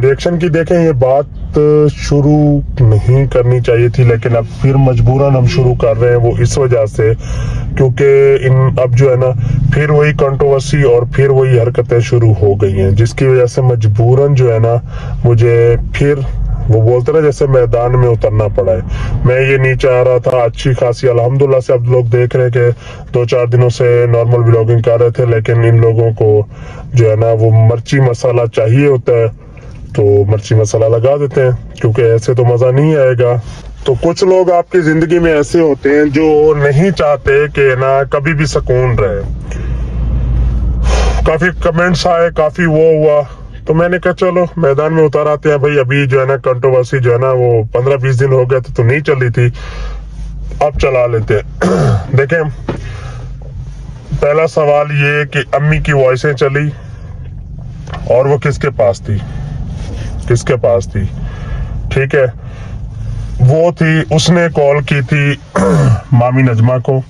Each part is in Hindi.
रिएक्शन की देखें, ये बात शुरू नहीं करनी चाहिए थी, लेकिन अब फिर मजबूरन हम शुरू कर रहे हैं वो इस वजह से, क्योंकि इन, अब जो है ना, फिर वही कंट्रोवर्सी और फिर वही हरकतें शुरू हो गई हैं, जिसकी वजह से मजबूरन जो है ना, मुझे फिर वो बोलते ना, जैसे मैदान में उतरना पड़ा है। मैं ये नहीं चाह रहा था, अच्छी खासी, अल्हम्दुलिल्लाह से अब लोग देख रहे कि दो चार दिनों से नॉर्मल ब्लॉगिंग कर रहे थे, लेकिन इन लोगों को जो है ना, वो मर्ची मसाला चाहिए होता है तो मिर्ची मसाला लगा देते हैं, क्योंकि ऐसे तो मज़ा नहीं आएगा। तो कुछ लोग आपकी ज़िंदगी में ऐसे होते हैं जो नहीं चाहते कि ना कभी भी सुकून रहे। काफ़ी कमेंट्स आए, काफ़ी वो हुआ। तो मैंने कहा, चलो, मैदान में उतार आते हैं भाई, अभी जो है ना कंट्रोवर्सी जो है ना, वो पंद्रह बीस दिन हो थे तो नहीं चल थी। अब चला लेते हैं। देखें, पहला सवाल ये कि अम्मी की वॉइसें चली और वो किसके पास थी? किसके पास थी? ठीक है। वो थी उसने कॉल की थी मामी नजमा को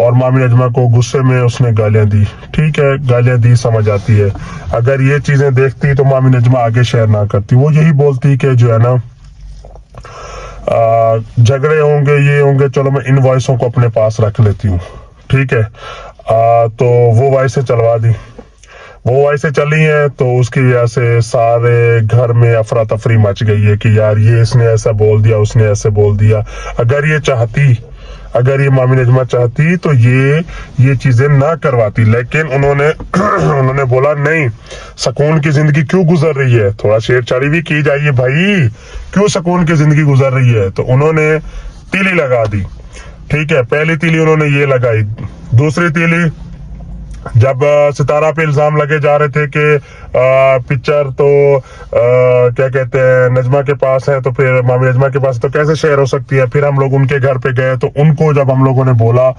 और मामी नजमा को गुस्से में उसने गालियाँ दी। ठीक है गालियाँ दी समझ आती है। अगर ये चीज़ें देखती तो मामी नजमा आगे शेयर ना करती। वो यही बोलती कि जो है ना झगड़े होंगे ये होंगे चलो मैं इन वॉइसों को अपने पास रख लेती हूँ। ठीक है। आ, तो वो वॉइसें चलवा दी। वो ऐसे चली हैं तो उसकी वजह से सारे घर में अफरा तफरी मच गई है कि यार ये इसने ऐसा बोल दिया, उसने ऐसे बोल दिया। अगर ये चाहती, अगर ये मामी नजमा चाहती तो ये ये चीज़ें ना करवाती। लेकिन उन्होंने उन्होंने बोला, नहीं, सुकून की ज़िंदगी क्यों गुजर रही है? थोड़ा छेड़छाड़ी भी की जाइए भाई। क्यों सुकून की ज़िंदगी गुजर रही है? तो उन्होंने तीली लगा दी। ठीक है, पहली तीली उन्होंने ये लगाई। दूसरी तीली जब सितारा पे इल्ज़ाम लगे जा रहे थे कि पिक्चर तो आ, क्या कहते हैं नजमा के पास है तो फिर मामी नजमा के पास तो कैसे शेयर हो सकती है? फिर हम लोग उनके घर पे गए तो उनको जब हम लोगों ने बोला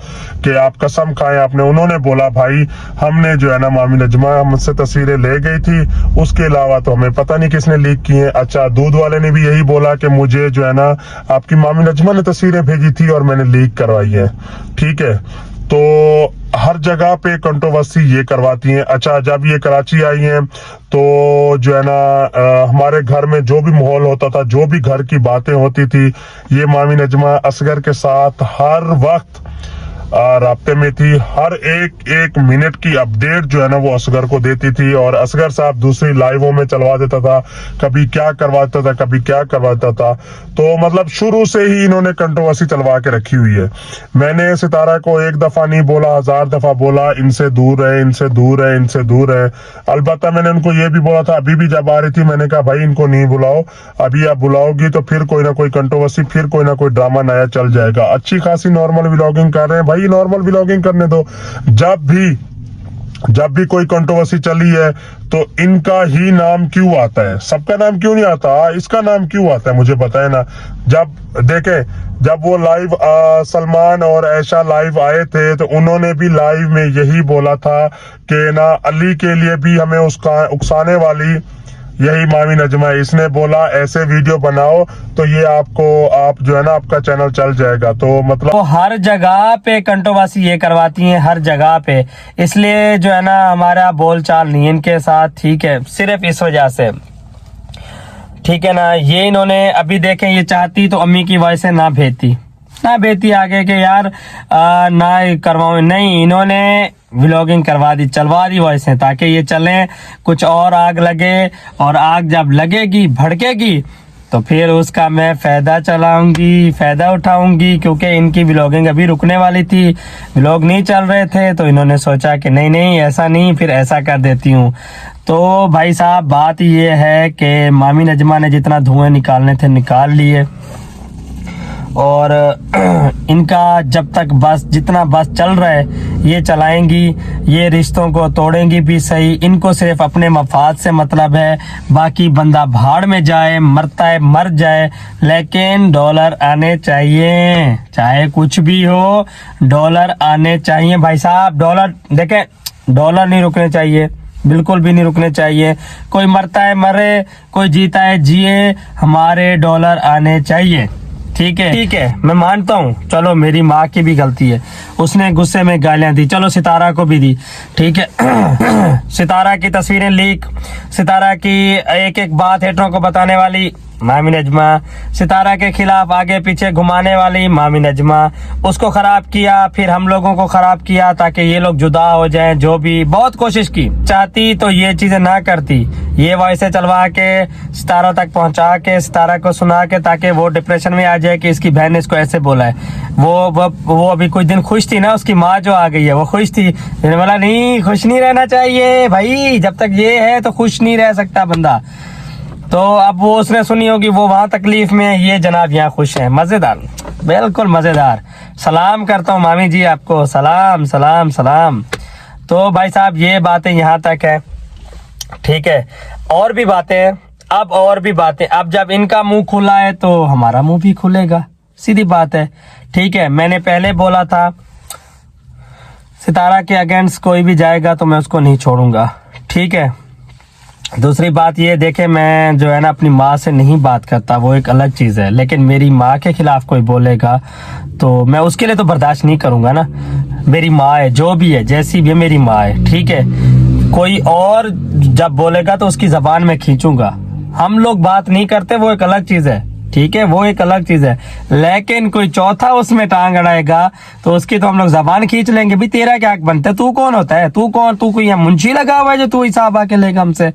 कि आप कसम खाएँ आपने उन्होंने बोला भाई हमने जो है ना मामी नजमा हमसे तस्वीरें ले गई थी उसके अलावा तो हमें पता नहीं किसने लीक की है। अच्छा दूध वाले ने भी यही बोला कि मुझे जो है ना आपकी मामी नजमा ने तस्वीरें भेजी थी और मैंने लीक करवाई है। ठीक है तो हर जगह पे कंट्रोवर्सी ये करवाती हैं। अच्छा जब ये कराची आई हैं तो जो है ना हमारे घर में जो भी माहौल होता था, जो भी घर की बातें होती थी, ये मामी नजमा असगर के साथ हर वक्त रबते में थी। हर एक एक मिनट की अपडेट जो है ना, वो असगर को देती थी और असगर साहब दूसरी लाइवों में चलवा देता था। कभी क्या करवाता था, कभी क्या करवाता था। तो मतलब शुरू से ही इन्होंने कंट्रोवर्सी चलवा के रखी हुई है। मैंने सितारा को एक दफ़ा नहीं बोला, हज़ार दफ़ा बोला, इनसे दूर है इनसे दूर है इनसे दूर है अलबत् मैंने उनको ये भी बोला था, अभी भी जब आ रही थी, मैंने कहा, भाई, इनको नहीं बुलाओ। अभी आप बुलाओगी तो फिर कोई ना कोई कंट्रोवर्सी फिर कोई ना कोई ड्रामा नया चल जाएगा। अच्छी खासी नॉर्मल व्लॉगिंग कर रहे हैं भाई भाई नॉर्मल ब्लॉगिंग करने दो। जब भी जब भी कोई कंट्रोवर्सी चली है तो इनका ही नाम क्यों आता है? सबका नाम क्यों नहीं आता? इसका नाम क्यों आता है? मुझे बताए ना। जब, देखे, जब वो लाइव सलमान और ऐशा लाइव आए थे तो उन्होंने भी लाइव में यही बोला था कि ना, अली के लिए भी हमें उसका, उकसाने वाली यही मामी नजमा इसने बोला ऐसे वीडियो बनाओ तो ये आपको आप जो है ना आपका चैनल चल जाएगा। तो मतलब तो हर जगह पे कंट्रोवर्सी ये करवाती हैं हर जगह पे। इसलिए जो है ना हमारा बोल चाल नहीं इनके साथ ठीक है सिर्फ़ इस वजह से। ठीक है ना ये इन्होंने अभी देखें ये चाहती तो अम्मी की वजह से ना भेजती। ना भेजती आगे के यार आ, ना करवाऊ। नहीं इन्होंने व्लॉगिंग करवा दी, चलवा दी वॉइस वैसे ताकि ये चले, कुछ और आग लगे, और आग जब लगेगी, भड़केगी तो फिर उसका मैं फ़ायदा चलाऊँगी, फ़ायदा उठाऊँगी, क्योंकि इनकी व्लॉगिंग अभी रुकने वाली थी। व्लॉग नहीं चल रहे थे तो इन्होंने सोचा कि नहीं नहीं, ऐसा नहीं, फिर ऐसा कर देती हूँ। तो भाई साहब, बात ये है कि मामी नजमा ने जितना धुएँ निकालने थे, निकाल लिए। और इनका जब तक बस, जितना बस चल रहा है, ये चलाएँगी, ये रिश्तों को तोड़ेंगी भी सही। इनको सिर्फ़ अपने मफाद से मतलब है, बाकी बंदा भाड़ में जाए, मरता है, मर जाए, लेकिन डॉलर आने चाहिए। चाहे कुछ भी हो, डॉलर आने चाहिए। भाई साहब, डॉलर, देखें, डॉलर नहीं रुकने चाहिए, बिल्कुल भी नहीं रुकने चाहिए। कोई मरता है, मरे, कोई जीता है, जिए, हमारे डॉलर आने चाहिए। ठीक है? ठीक है, मैं मानता हूँ। चलो, मेरी माँ की भी गलती है। उसने गुस्से में गालियाँ दी। चलो, सितारा को भी दी। ठीक है? सितारा की तस्वीरें लीक। सितारा की एक एक बात हेटरों को बताने वाली। मामी नजमा सितारा के खिलाफ आगे पीछे घुमाने वाली मामी नजमा उसको खराब किया फिर हम लोगों को खराब किया ताकि ये लोग जुदा हो जाएँ जो भी। बहुत कोशिश की। चाहती तो ये चीज़ें ना करती। ये वैसे चलवा के सितारा तक पहुँचा के सितारा को सुना के ताकि वो डिप्रेशन में आ जाए कि इसकी बहन ने इसको ऐसे बोला है। वो वो, वो अभी कुछ दिन खुश थी ना उसकी माँ जो आ गई है वो खुश थी। बोला नहीं खुश नहीं रहना चाहिए भाई जब तक ये है तो खुश नहीं रह सकता बंदा। तो अब वो उसने सुनी होगी वो वहाँ तकलीफ़ में है, ये जनाब यहाँ खुश है। मज़ेदार। बिल्कुल मज़ेदार। सलाम करता हूँ मामी जी आपको। सलाम सलाम सलाम। तो भाई साहब ये बातें यहाँ तक है। ठीक है। और भी बातें अब और भी बातें। अब जब इनका मुँह खुला है तो हमारा मुँह भी खुलेगा। सीधी बात है। ठीक है मैंने पहले बोला था सितारा के अगेंस्ट कोई भी जाएगा तो मैं उसको नहीं छोड़ूँगा। ठीक है। दूसरी बात ये, देखे, मैं जो है ना, अपनी माँ से नहीं बात करता, वो एक अलग चीज़ है। लेकिन मेरी माँ के खिलाफ कोई बोलेगा तो मैं उसके लिए तो बर्दाश्त नहीं करूँगा ना। मेरी माँ है, जो भी है, जैसी भी है, मेरी माँ है, ठीक है? कोई और जब बोलेगा तो उसकी जबान में खींचूँगा। हम लोग बात नहीं करते, वो एक अलग चीज़ है, ठीक है? वो एक अलग चीज़ है। लेकिन कोई चौथा उसमें टांग अड़ाएगा तो उसकी तो हम लोग जबान खींच लेंगे। भी तेरा क्या बनता है? तू कौन होता है? तू कौन? तू कोई मुंशी लगा हुआ है जो तू हिसाब आके लेगा हमसे?